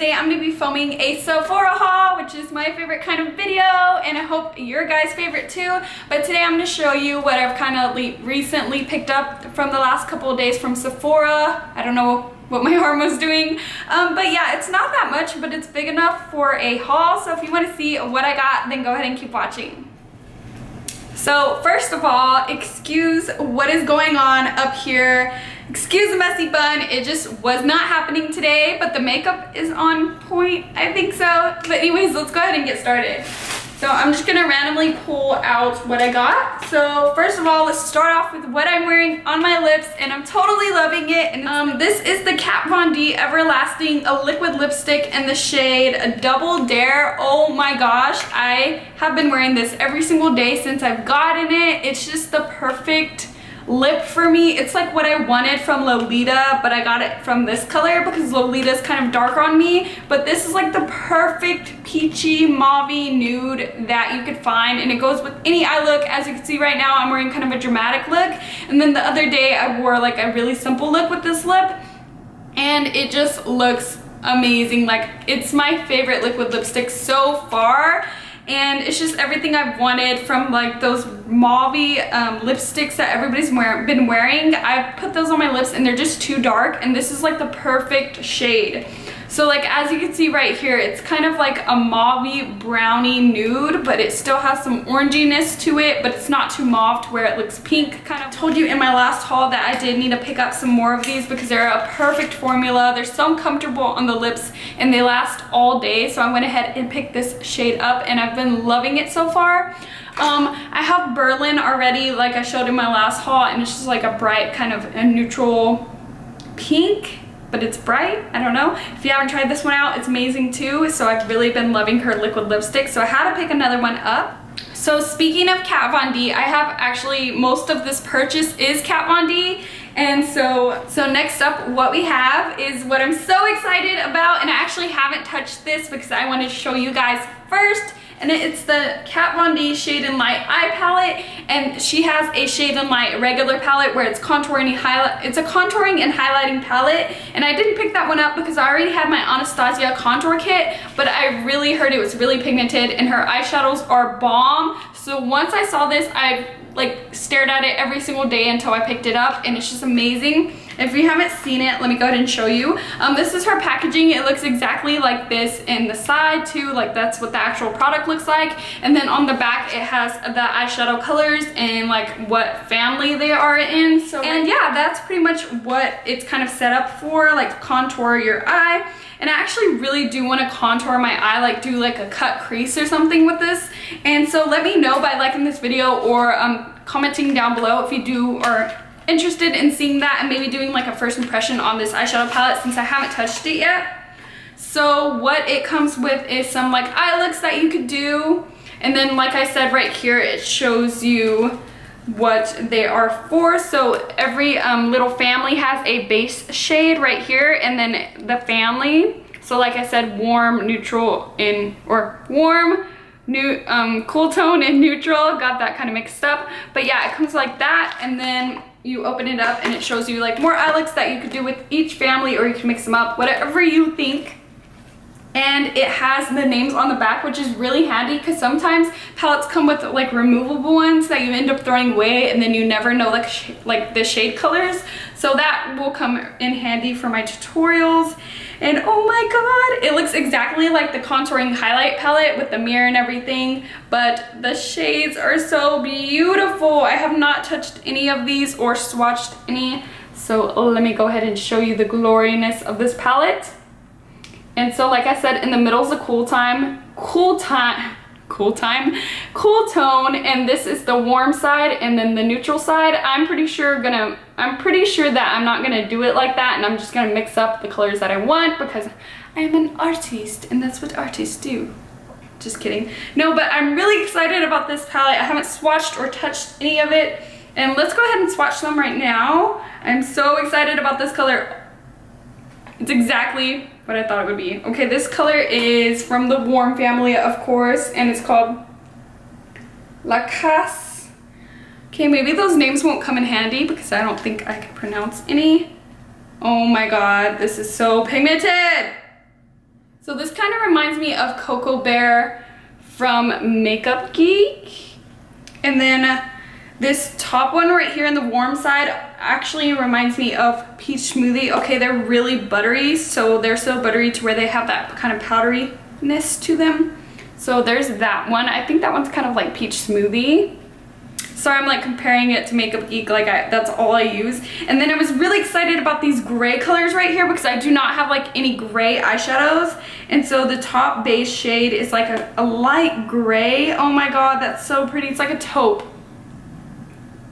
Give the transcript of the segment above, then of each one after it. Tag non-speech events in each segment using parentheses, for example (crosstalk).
today I'm going to be filming a Sephora haul, which is my favorite kind of video, and I hope your guys' favorite too. But today I'm going to show you what I've kind of recently picked up from the last couple of days from Sephora. I don't know what my (laughs) arm was doing. Um, but yeah, it's not that much, but it's big enough for a haul. So if you want to see what I got, then go ahead and keep watching. So first of all, excuse what is going on up here. Excuse the messy bun, it just was not happening today, but the makeup is on point, I think so. But anyways, let's go ahead and get started. So I'm just gonna randomly pull out what I got. So first of all, let's start off with what I'm wearing on my lips and I'm totally loving it. And um, this is the Kat Von D Everlasting, a liquid lipstick in the shade a Double Dare. Oh my gosh, I have been wearing this every single day since I've gotten it. It's just the perfect lip for me. It's like what I wanted from Lolita, but I got it from this color because Lolita is kind of dark on me. But this is like the perfect peachy, mauve nude that you could find. And it goes with any eye look. As you can see right now, I'm wearing kind of a dramatic look. And then the other day, I wore like a really simple look with this lip. And it just looks amazing. Like, it's my favorite liquid lipstick so far and it's just everything I've wanted from like those mauve um, lipsticks that everybody's wear been wearing. I've put those on my lips and they're just too dark and this is like the perfect shade. So like as you can see right here, it's kind of like a mauve brownie nude, but it still has some oranginess to it, but it's not too mauve to where it looks pink. Kind of told you in my last haul that I did need to pick up some more of these because they're a perfect formula. They're so comfortable on the lips and they last all day. So I went ahead and picked this shade up and I've been loving it so far. Um, I have Berlin already, like I showed in my last haul, and it's just like a bright kind of a neutral pink but it's bright. I don't know. If you haven't tried this one out, it's amazing too. So I've really been loving her liquid lipstick. So I had to pick another one up. So speaking of Kat Von D, I have actually, most of this purchase is Kat Von D. And so, so next up, what we have is what I'm so excited about. And I actually haven't touched this because I wanted to show you guys first and it's the Kat Von D Shade and Light Eye Palette, and she has a Shade and Light regular palette where it's contouring highlight. It's a contouring and highlighting palette, and I didn't pick that one up because I already had my Anastasia contour kit, but I really heard it was really pigmented, and her eyeshadows are bomb. So once I saw this, I like stared at it every single day until I picked it up, and it's just amazing. If you haven't seen it, let me go ahead and show you. Um, this is her packaging. It looks exactly like this in the side too. Like that's what the actual product looks like. And then on the back, it has the eyeshadow colors and like what family they are in. So, and yeah, that's pretty much what it's kind of set up for, like contour your eye. And I actually really do want to contour my eye, like do like a cut crease or something with this. And so let me know by liking this video or um, commenting down below if you do or interested in seeing that and maybe doing like a first impression on this eyeshadow palette since I haven't touched it yet. So what it comes with is some like eye looks that you could do. And then like I said right here, it shows you what they are for. So every um, little family has a base shade right here and then the family. So like I said, warm, neutral, in or warm, new, um, cool tone and (laughs) neutral. Got that kind of mixed up. But yeah, it comes like that. And then you open it up and it shows you like more looks that you could do with each family or you can mix them up, whatever you think. And it has the names on the back, which is really handy because sometimes palettes come with like removable ones that you end up throwing away and then you never know like like the shade colors. So that will come in handy for my tutorials. And oh my god, it looks exactly like the contouring highlight palette with the mirror and everything, but the shades are so beautiful. I have not touched any of these or swatched any, so let me go ahead and show you the gloriness of this palette. And so like I said, in the middle is a cool time, cool time, cool time, cool tone, and this is the warm side, and then the neutral side, I'm pretty sure gonna, I'm pretty sure that I'm not gonna do it like that, and I'm just gonna mix up the colors that I want, because I am an artist, and that's what artists do. Just kidding. No, but I'm really excited about this palette. I haven't swatched or touched any of it, and let's go ahead and swatch them right now. I'm so excited about this color. It's exactly what I thought it would be. Okay, this color is from the Warm family, of course, and it's called La Casse. Okay, maybe those names won't come in handy because I don't think I can pronounce any. Oh my god, this is so pigmented! So this kind of reminds me of Cocoa Bear from Makeup Geek. And then this top one right here in the warm side actually reminds me of Peach Smoothie. Okay, they're really buttery, so they're so buttery to where they have that kind of powderiness to them. So there's that one. I think that one's kind of like Peach Smoothie. Sorry, I'm like comparing it to Makeup Geek, like I, that's all I use. And then I was really excited about these gray colors right here because I do not have like any gray eyeshadows. And so the top base shade is like a, a light gray. Oh my God, that's so pretty. It's like a taupe.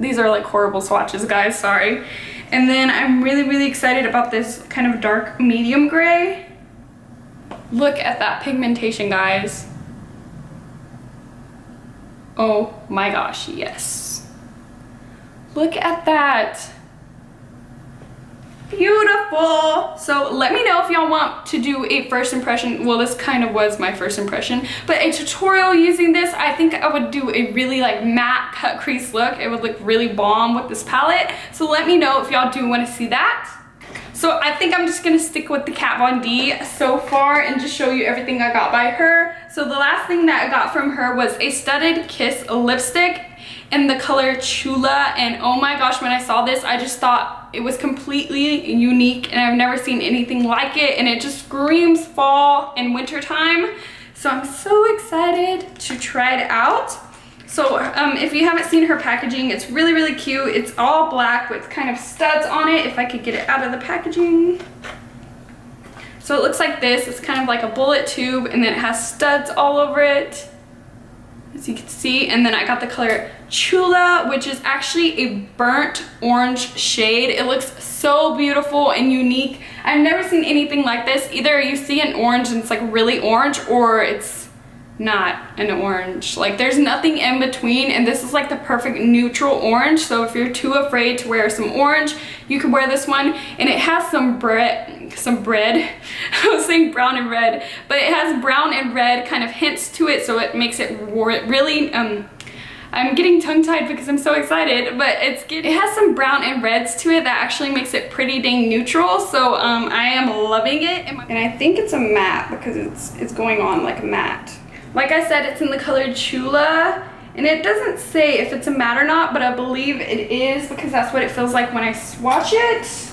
These are like horrible swatches, guys, sorry. And then I'm really, really excited about this kind of dark medium gray. Look at that pigmentation, guys. Oh my gosh, yes. Look at that. Beautiful. So let me know if y'all want to do a first impression. Well, this kind of was my first impression, but a tutorial using this, I think I would do a really like matte cut crease look. It would look really bomb with this palette. So let me know if y'all do want to see that. So I think I'm just gonna stick with the Kat Von D so far and just show you everything I got by her. So the last thing that I got from her was a Studded Kiss lipstick in the color Chula and oh my gosh when I saw this I just thought it was completely unique and I've never seen anything like it and it just screams fall and winter time. So I'm so excited to try it out. So um, if you haven't seen her packaging, it's really, really cute. It's all black with kind of studs on it, if I could get it out of the packaging. So it looks like this. It's kind of like a bullet tube, and then it has studs all over it, as you can see. And then I got the color Chula, which is actually a burnt orange shade. It looks so beautiful and unique. I've never seen anything like this. Either you see an orange and it's like really orange, or it's not an orange. Like there's nothing in between and this is like the perfect neutral orange. So if you're too afraid to wear some orange, you could wear this one. And it has some bread, some bread. (laughs) I was saying brown and red, but it has brown and red kind of hints to it. So it makes it really, um, I'm getting tongue-tied because I'm so excited, but it's it has some brown and reds to it that actually makes it pretty dang neutral. So um, I am loving it. And I think it's a matte because it's, it's going on like a matte. Like I said, it's in the color Chula. And it doesn't say if it's a matte or not, but I believe it is because that's what it feels like when I swatch it.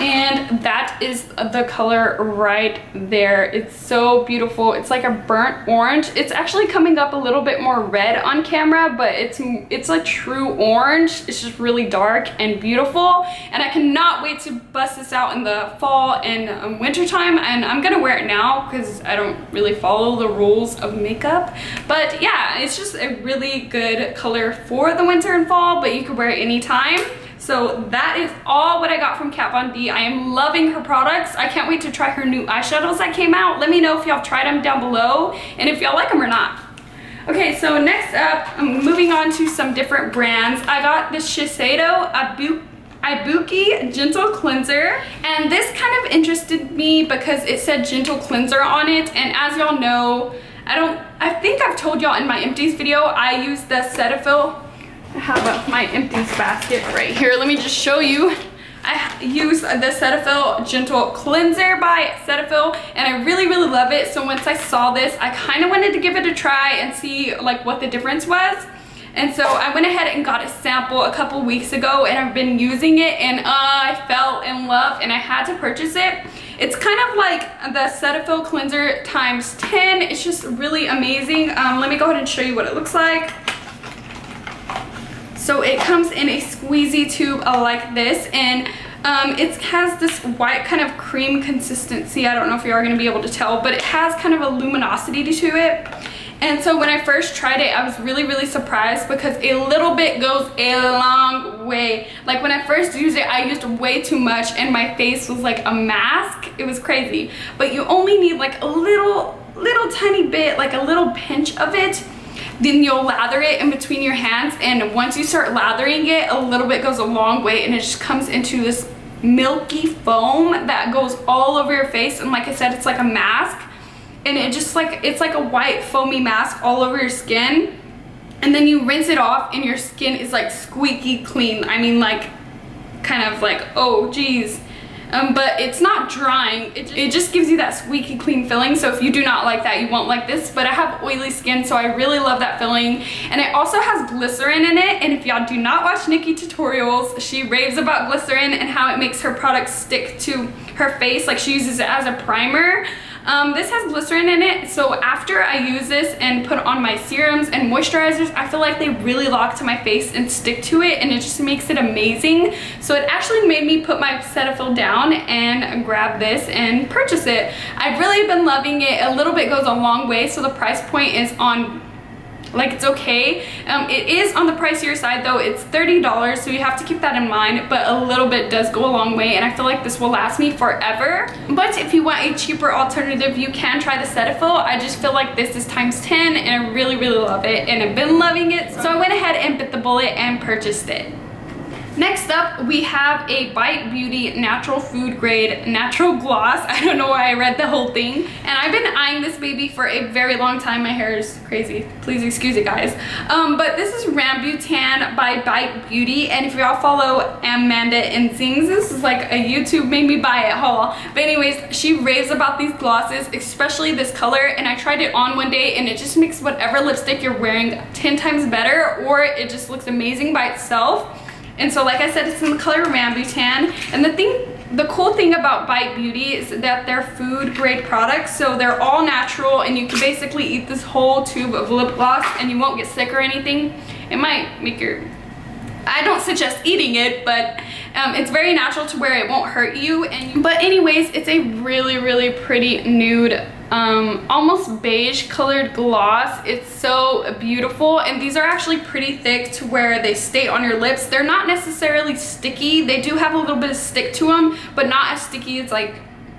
And that is the color right there. It's so beautiful. It's like a burnt orange. It's actually coming up a little bit more red on camera, but it's it's a true orange. It's just really dark and beautiful. And I cannot wait to bust this out in the fall and um, winter time. And I'm gonna wear it now because I don't really follow the rules of makeup. But yeah, it's just a really good color for the winter and fall, but you can wear it anytime. So that is all what I got from Kat Von D. I am loving her products. I can't wait to try her new eyeshadows that came out. Let me know if y'all tried them down below and if y'all like them or not. Okay, so next up, I'm moving on to some different brands. I got this Shiseido Abu Ibuki Gentle Cleanser. And this kind of interested me because it said Gentle Cleanser on it. And as y'all know, I don't, I think I've told y'all in my empties video, I use the Cetaphil I have my empties basket right here. Let me just show you. I use the Cetaphil Gentle Cleanser by Cetaphil and I really, really love it. So once I saw this, I kind of wanted to give it a try and see like what the difference was. And so I went ahead and got a sample a couple weeks ago and I've been using it and uh, I fell in love and I had to purchase it. It's kind of like the Cetaphil cleanser times 10. It's just really amazing. Um, let me go ahead and show you what it looks like. So it comes in a squeezy tube like this and um, it has this white kind of cream consistency. I don't know if you are going to be able to tell, but it has kind of a luminosity to it. And so when I first tried it, I was really, really surprised because a little bit goes a long way. Like when I first used it, I used way too much and my face was like a mask. It was crazy. But you only need like a little, little tiny bit, like a little pinch of it then you'll lather it in between your hands and once you start lathering it a little bit goes a long way and it just comes into this milky foam that goes all over your face and like I said it's like a mask and it just like it's like a white foamy mask all over your skin and then you rinse it off and your skin is like squeaky clean. I mean like kind of like oh geez um, but it's not drying. It just, it just gives you that squeaky clean feeling. So if you do not like that, you won't like this. But I have oily skin, so I really love that feeling. And it also has glycerin in it. And if y'all do not watch NikkieTutorials, she raves about glycerin and how it makes her products stick to her face. Like she uses it as a primer. Um, this has glycerin in it, so after I use this and put on my serums and moisturizers, I feel like they really lock to my face and stick to it and it just makes it amazing. So it actually made me put my Cetaphil down and grab this and purchase it. I've really been loving it. A little bit goes a long way, so the price point is on like it's okay. Um, it is on the pricier side though. It's $30 so you have to keep that in mind but a little bit does go a long way and I feel like this will last me forever. But if you want a cheaper alternative you can try the Cetaphil. I just feel like this is times 10 and I really really love it and I've been loving it. So I went ahead and bit the bullet and purchased it Next up, we have a Bite Beauty Natural Food Grade Natural Gloss. (laughs) I don't know why I read the whole thing. And I've been eyeing this baby for a very long time. My hair is crazy. Please excuse it, guys. Um, but this is Rambutan by Bite Beauty. And if y'all follow Amanda Ensings, this is like a YouTube made me buy it haul. But anyways, she raves about these glosses, especially this color. And I tried it on one day and it just makes whatever lipstick you're wearing 10 times better or it just looks amazing by itself. And so like I said, it's in the color Rambutan. And the thing, the cool thing about Bite Beauty is that they're food grade products. So they're all natural and you can basically eat this whole tube of lip gloss and you won't get sick or anything. It might make your I don't suggest eating it, but um, it's very natural to where it won't hurt you. And But anyways, it's a really, really pretty nude um, almost beige colored gloss. It's so beautiful and these are actually pretty thick to where they stay on your lips. They're not necessarily sticky. They do have a little bit of stick to them, but not as sticky as like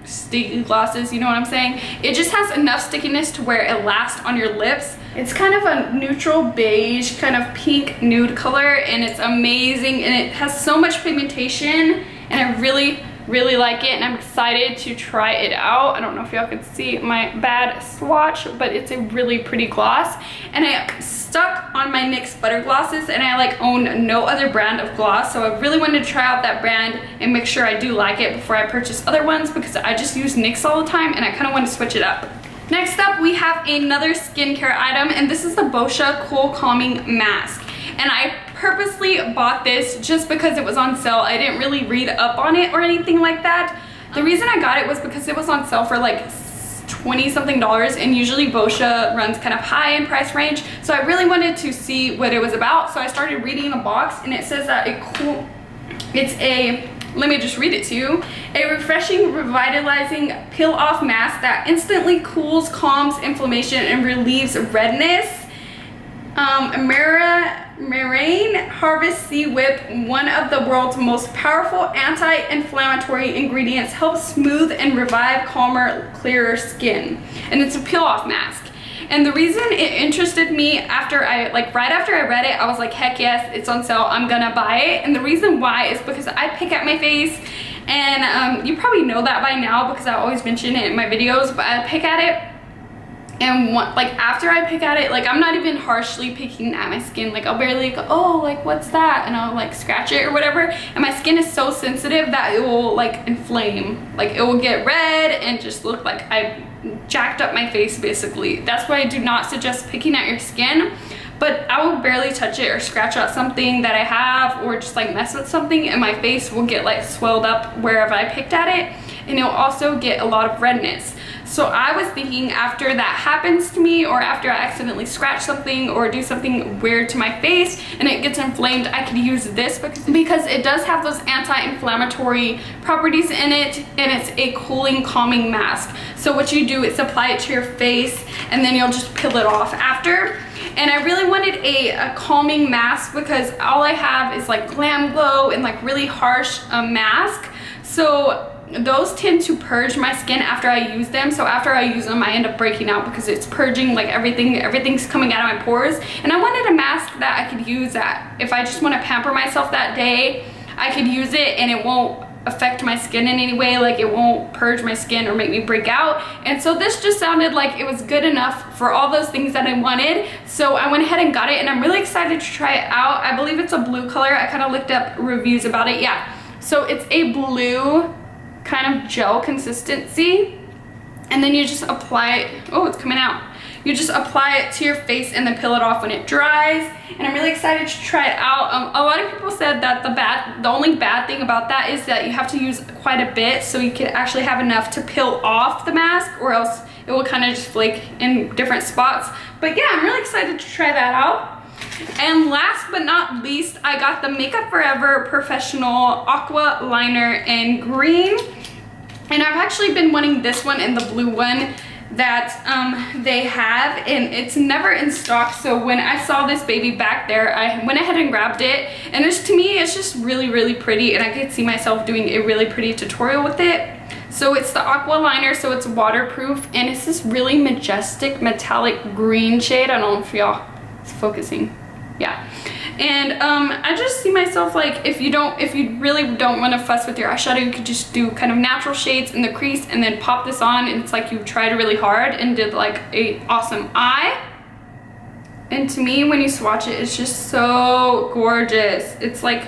sticky glosses, you know what I'm saying? It just has enough stickiness to where it lasts on your lips. It's kind of a neutral beige, kind of pink nude color and it's amazing and it has so much pigmentation and I really really like it and I'm excited to try it out. I don't know if y'all can see my bad swatch, but it's a really pretty gloss. And I stuck on my NYX Butter Glosses and I like own no other brand of gloss. So I really wanted to try out that brand and make sure I do like it before I purchase other ones because I just use NYX all the time and I kind of want to switch it up. Next up, we have another skincare item and this is the Boscia Cool Calming Mask. And I purposely bought this just because it was on sale. I didn't really read up on it or anything like that. The reason I got it was because it was on sale for like 20 something dollars and usually Boscia runs kind of high in price range. So I really wanted to see what it was about. So I started reading the box and it says that it cool, it's a let me just read it to you. A refreshing, revitalizing peel-off mask that instantly cools, calms inflammation, and relieves redness. Um, Mara Marine Harvest Sea Whip, one of the world's most powerful anti-inflammatory ingredients, helps smooth and revive calmer, clearer skin. And it's a peel-off mask. And the reason it interested me after I, like right after I read it, I was like, heck yes, it's on sale, I'm gonna buy it. And the reason why is because I pick at my face and um, you probably know that by now because I always mention it in my videos, but I pick at it and one, like after I pick at it like I'm not even harshly picking at my skin. Like I'll barely go oh like what's that? And I'll like scratch it or whatever. And my skin is so sensitive that it will like inflame. Like it will get red and just look like I jacked up my face basically. That's why I do not suggest picking at your skin. But I will barely touch it or scratch out something that I have or just like mess with something and my face will get like swelled up wherever I picked at it. And it'll also get a lot of redness so I was thinking after that happens to me or after I accidentally scratch something or do something weird to my face and it gets inflamed, I could use this because it does have those anti-inflammatory properties in it and it's a cooling, calming mask. So what you do is apply it to your face and then you'll just peel it off after. And I really wanted a, a calming mask because all I have is like Glam Glow and like really harsh um, mask. So those tend to purge my skin after I use them. So after I use them, I end up breaking out because it's purging like everything, everything's coming out of my pores. And I wanted a mask that I could use that if I just want to pamper myself that day, I could use it and it won't affect my skin in any way. Like it won't purge my skin or make me break out. And so this just sounded like it was good enough for all those things that I wanted. So I went ahead and got it and I'm really excited to try it out. I believe it's a blue color. I kind of looked up reviews about it. Yeah. So it's a blue kind of gel consistency. And then you just apply it. Oh, it's coming out. You just apply it to your face and then peel it off when it dries. And I'm really excited to try it out. Um, a lot of people said that the bad, the only bad thing about that is that you have to use quite a bit so you can actually have enough to peel off the mask or else it will kind of just flake in different spots. But yeah, I'm really excited to try that out. And last but not least, I got the Makeup Forever Professional Aqua Liner in green. And I've actually been wanting this one and the blue one that um, they have and it's never in stock. So when I saw this baby back there I went ahead and grabbed it. And it's to me it's just really really pretty and I could see myself doing a really pretty tutorial with it. So it's the aqua liner so it's waterproof and it's this really majestic metallic green shade. I don't know if y'all it's focusing yeah and um, I just see myself like if you don't, if you really don't want to fuss with your eyeshadow, you could just do kind of natural shades in the crease and then pop this on and it's like you tried really hard and did like a awesome eye. And to me, when you swatch it, it's just so gorgeous. It's like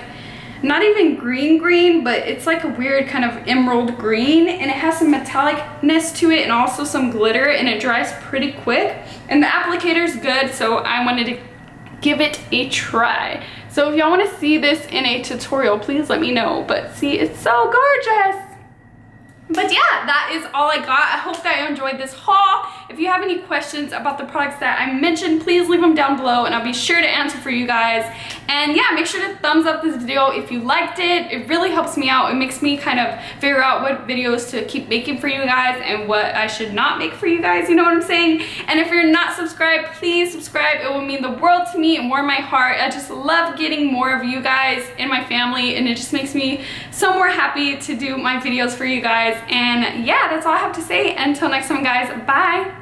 not even green green, but it's like a weird kind of emerald green and it has some metallicness to it and also some glitter and it dries pretty quick. And the applicator is good, so I wanted to give it a try. So if y'all want to see this in a tutorial, please let me know. But see, it's so gorgeous. But yeah, that is all I got. I hope that you enjoyed this haul. If you have any questions about the products that I mentioned, please leave them down below and I'll be sure to answer for you guys. And yeah, make sure to thumbs up this video if you liked it. It really helps me out. It makes me kind of figure out what videos to keep making for you guys and what I should not make for you guys, you know what I'm saying? And if you're not subscribed, please subscribe. It will mean the world to me and warm my heart. I just love getting more of you guys in my family and it just makes me so more happy to do my videos for you guys. And yeah, that's all I have to say. Until next time, guys, bye.